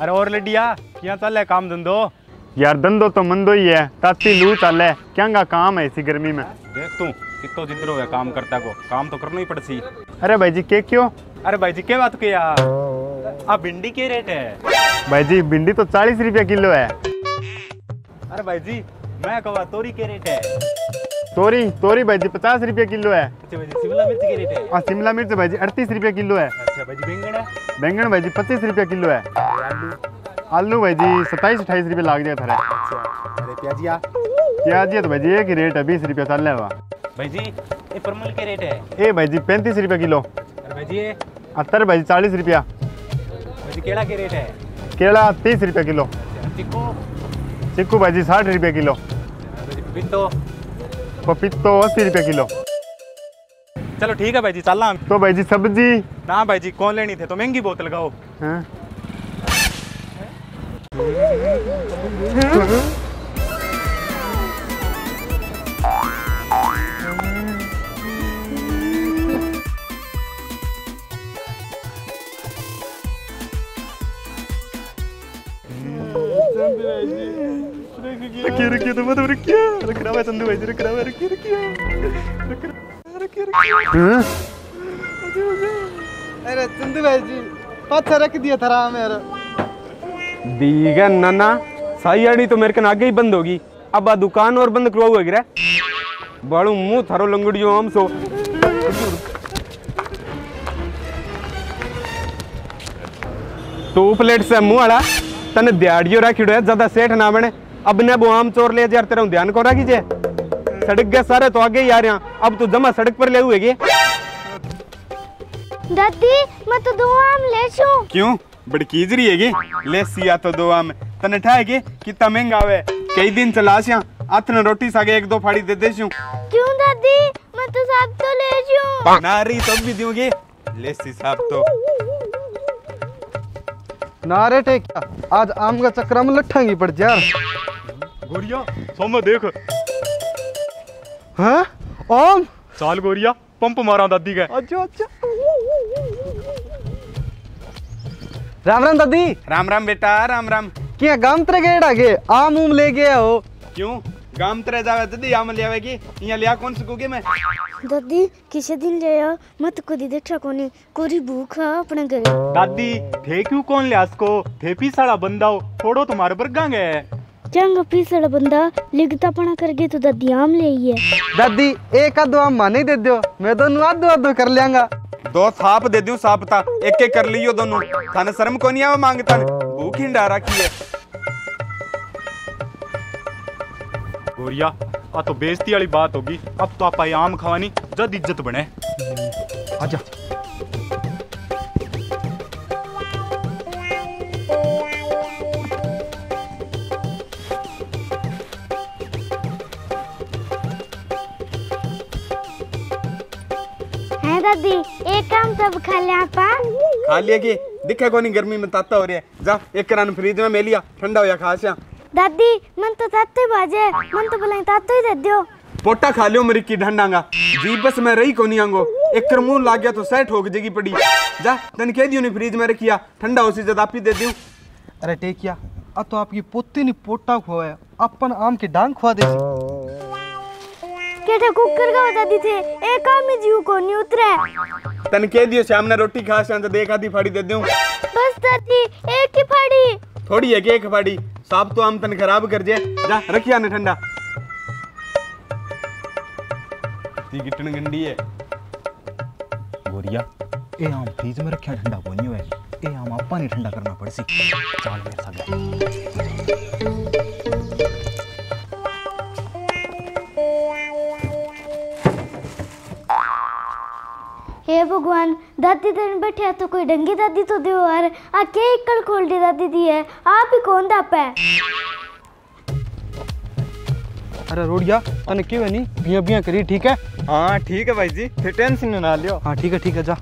अरे और लडिया क्या चल है काम धंधो? यार धंधो तो मंदो ही है। ताती लू चल। है क्या काम है इसी गर्मी में? देख तू कितो जिद्रो है काम करता को। काम तो करना ही पड़सी अरे भाई जी के क्यों? अरे भाई जी क्या बात किया? आ भिंडी के रेट है। भाई जी भिंडी तो चालीस रुपया किलो है। अरे भाई जी मैं कहा तोरी के रेट है तोरी तोरी भाई जी पचास रुपया किलो है अच्छा भाई जी शिमला मिर्च के रेट है शिमला मिर्च भाई जी अड़तीस रुपया किलो है अच्छा भाई जी बैंगन है बैंगन भाई जी पच्चीस रुपया किलो है आलू भाई जी सत्ताईस अट्ठाईस रुपये लाग जाए थारे अच्छा अरे प्याजिया प्याज ये तो भाई जी एक ही रेट है बीस रुपया चल रहा है भाई जी ये परमल के रेट है ए भाई जी पैंतीस रुपया किलो भाई जी ये अत्तर भाई जी चालीस रुपया भाई जी केला के रेट है केला तीस रुपया किलो अच्छा, चिक्कू भाजी भाई जी साठ रुपये किलो। पपीतो पपीतो अस्सी रुपये किलो। चलो ठीक है भाई जी चलना। तो भाई जी सब्ज़ी। ना भाई जी कौन लेनी थे? तो महँगी बोतल लगाओ हाँ रखिए रखिए तो मत रखिए रख रहा है चंदू भाई रख रहा है रख रहा- रखिए रखिए हाँ? अरे चंदू भाई जी पत्थर रख दिया था राम यार दीगा नाना साई आड़ी तो मेरे कन आगे ही बंद होगी अब आ दुकान और बंद करवाओ गिरा बड़ू मुँह थारो लंगड़ियो हम सो तो प्लेट से मुँह आड़ा तने दिहाड़ियो राखिड़ो है ज़्यादा सेठ ना बने। अब ने वो आम चोर ले यार तेरा ध्यान को राखी जे? सड़क गए सारे तो आगे ही आ रहे हैं। अब तू जमा सड़क पर ले हुए दादी मैं तो दो आम ले छू क्यों? बड़ी कीजरी है ले सिया तो दो आम। तने ठाएगे कितना महँगा आवे कई दिन चला सिया। हाथ ने रोटी सागे एक दो फाड़ी दे दे छू क्यों दादी? मैं तो सब तो ले छू नारी तब भी दूँगी ले सी साहब तो। नारे टेकिया। आज आम का चक्कर में लट्ठांगी पड़ जा गोरिया सामने देख। हैं? आम? चाल गोरिया पंप मारा दादी का। अच्छा अच्छा। राम राम दादी। राम राम बेटा राम राम। क्या गाम तेरे गेड़ा आगे आम उम ले गया हो। क्यों? गाम तेरे जावे जदी आम ले आवेगी यहाँ लिया कौन सकोगे मैं दादी किसी दिन ले आ मत कदी देखा कोनी कोरी भूख है अपने घरे दादी थे क्यों कौन ले को थे पीसाड़ा बंदा हो थोड़ो तुम्हारे पर गांगे चंगा पीसड़ा बंदा लिखता पना करके तो दादी आम ले आई है दादी एक आधो आम माने दे दो मैं दोनों आधो आधो कर लियांगा दो साप दे दूँ साप था एक एक कर लियो दोनों थाने शर्म को नहीं आवा माँगता भूख ही डा रखी है गोरिया आ तो बेइज्जती वाली बात होगी। अब तो आप आम खवानी जद इज़्ज़त बने। आजा दादी एक काम तब खा ले आपा खा लिया कि दिखे को नहीं गर्मी में ताता हो रही है। जा एक करान फ्रिज में ले ठंडा हो या खास या। दादी मन तो ताते बाजे मन तो बुलाई ताते ही दे दियो। पोटा खा लियो मेरी की ढंडांगा। जी बस मैं रही को नहीं आंगो। एक कर मुँह लाग गया तो सेट हो जगी पड़ी। जा तन कह दियो नहीं फ्रिज में रखिया। ठंडा हो सी जद आप ही दे दियो अरे टेकिया अब तो आपकी पोती ने पोटा खुआया। अपन आम की डांग खुआ दे केठा कुकर का दादी थे। एक आम में जीव को नहीं उतरे। तन कह दियो शाम ने रोटी खा शाम देख आधी फाड़ी दे दियो बस दादी एक ही फाड़ी। थोड़ी है कि एक फाड़ी? साफ़ तो हम तन खराब कर जे। जा रखिया ने ठंडा। ती गिटन गंडी है। गोरिया, ए आम फ्रिज में रखिया ठंडा को नहीं हुआ ए आम आपा नहीं ठंडा करना पड़सी चाल मेरे साथ हे भगवान दादी तो तेरे बैठे तो कोई डंगी दादी तो दो यार। आ के इकल खोल दी दादी दी है? आप ही कौन दाप है अरे रोड़िया तने क्यों नहीं? बिया बिया करी ठीक है? हाँ ठीक है भाई जी फिर टेंशन ना लियो। हाँ ठीक है ठीक है जा।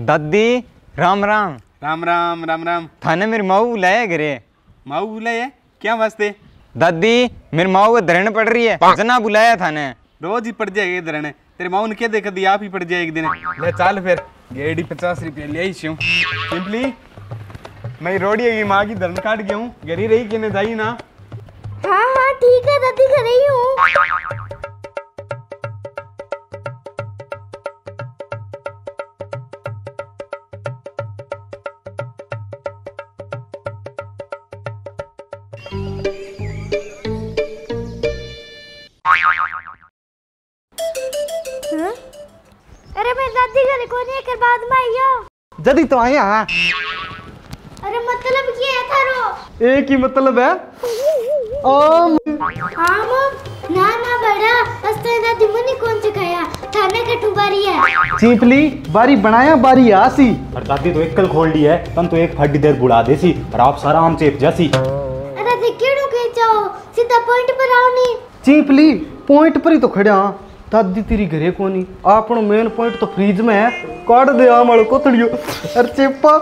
दादी राम राम। राम राम राम राम। थाने मेरी माऊ बुलाया घरे। माऊ बुलाए है क्या वास्ते? दादी मेरी माऊ को धरण पड़ रही है। जना बुलाया थाने। रोज ही पड़ जाएगा इधर ने तेरे माऊ ने क्या देखा दी? आप ही पड़ जाए एक दिन। ले चाल फिर। गेड़ी पचास रुपये ले आई छू। सिंपली मैं रोड़ी की माँ की धरण काट गया हूँ। गरी रही कि जाई ना? हाँ हाँ ठीक है दादी घर हूँ हाँ? बाद में आई हो जदी तो आया हाँ। अरे मतलब ये है थारो। एक ही मतलब है। हाँ मम ना ना बड़ा। अस्ते दादी मनी कौन सिखाया थाने के टुबारी है। चिंपली बारी बनाया बारी आसी। और दादी तो एक कल खोल दी है। तन तो एक फड्डी देर बुला देसी और आप सारा आम चेप जासी। अरे ते केड़ो के जाओ। सीधा पॉइंट पर आओ नी। चिंपली पॉइंट पर ही तो खड़े हाँ। दादी तेरी घरे कोनी? आपनो मेन पॉइंट तो फ्रीज में है काट दे आम वालो कोतड़ियो। अरे चेपा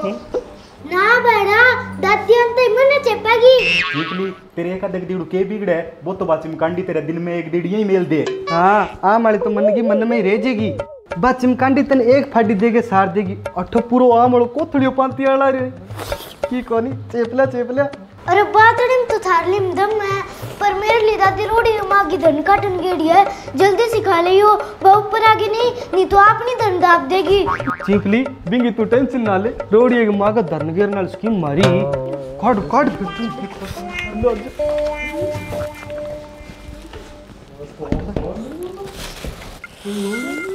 ना बड़ा दादी अंत मने चेपागी निकली तेरे एक आधे दीड़ू के बिगड़े है। वो तो बात चिमकांडी तेरे दिन में एक दीड़ यही मेल दे। हाँ आम वाली तो मन की मन में ही रह जाएगी। बस चिमकांडी तन एक फाड़ी देके सार देगी। अठो पूरो आम वालो कोतड़ियो पांती आला रे। की कोनी? चेपला चेपला अरे बातड़ी में तो थारली में दम है पर मेरे लिए दादी रोड़ी माँ की धन काटन गेड़ी है। जल्दी सिखा लियो बहु ऊपर आगे नहीं नहीं तो आप नहीं धन दाब देगी। चिंपली बिंगी तू टेंशन ना ले रोड़ी एक माँ का धरन घेर नाल स्कीम मारी। काट काट। फिर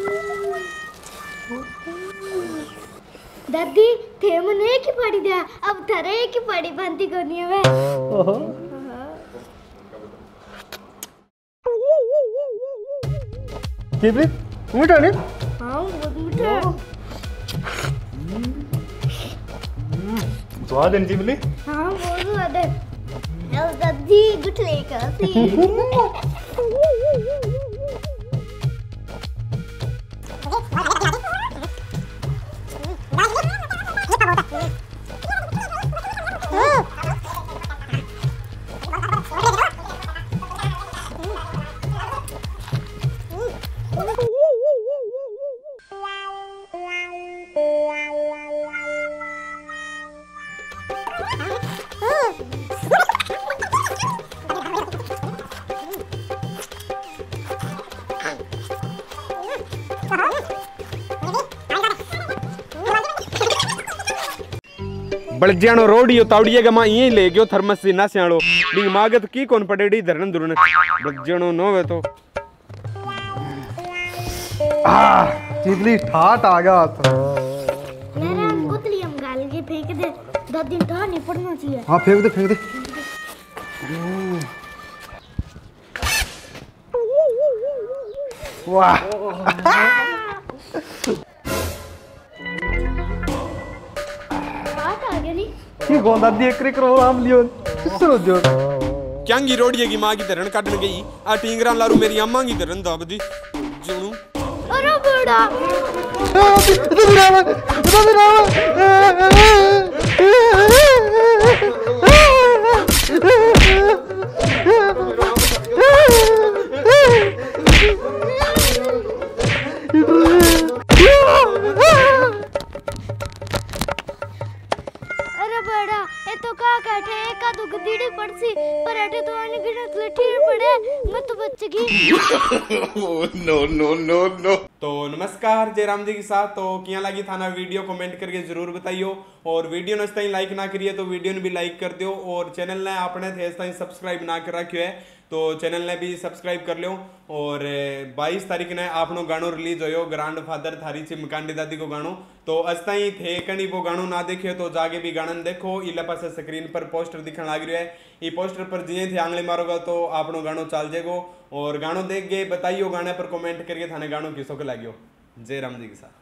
दादी थे मन एक ही पड़ी दिया अब थारे ही पड़ी बनती कोनी है वे चिंपली मीठा नहीं? हाँ बहुत मीठा स्वाद है चिमली हाँ बहुत स्वाद है। अब दादी गुठले का बड़जानो रोडियो तावड़िएगा माँ यही ले गयो थर्मस से ना सियाड़ो बिंग मागे तो की कौन पड़ेड़ी धरन दुरन बड़जानो नो वे तो आ चिंपली ठाट आ गया हाथ मेरे हम गुतली हम गाल के फेंक दे दादी ठा नहीं पड़ना चाहिए हाँ फेंक दे फेंक दे बात आ गई नहीं की गोंदा दी एक करो आम लियो सुनो जो क्यांगी रोडिए की माँ की धरन काटन गई पड़े मैं तो बच गई। तो नमस्कार जयराम जी के साथ। तो क्या लगी था ना वीडियो कमेंट करके ज़रूर बताइयो। और वीडियो ने ताई लाइक ना करिए तो वीडियो ने भी लाइक कर दियो। और चैनल ने अपने थे ताई सब्सक्राइब ना कर रखियो है। तो चैनल ने भी सब्सक्राइब कर लियो। और बाईस तारीख ने आपनो गानो रिलीज़ होयो, ग्रांड फादर थारी चिमकांडी दादी को गानो तो अस्ताई थे कणी वो गानो ना देखियो तो जाके भी गानन देखो। इला पास स्क्रीन पर पोस्टर दिखण लाग रही है ई पोस्टर पर जिये थे आंगली मारोगा तो आपनो गानो चाल जेगो और गानो देख गए बताइयो गाने पर कमेंट करके थाने गानो किसो के लागियो जय राम जी के साथ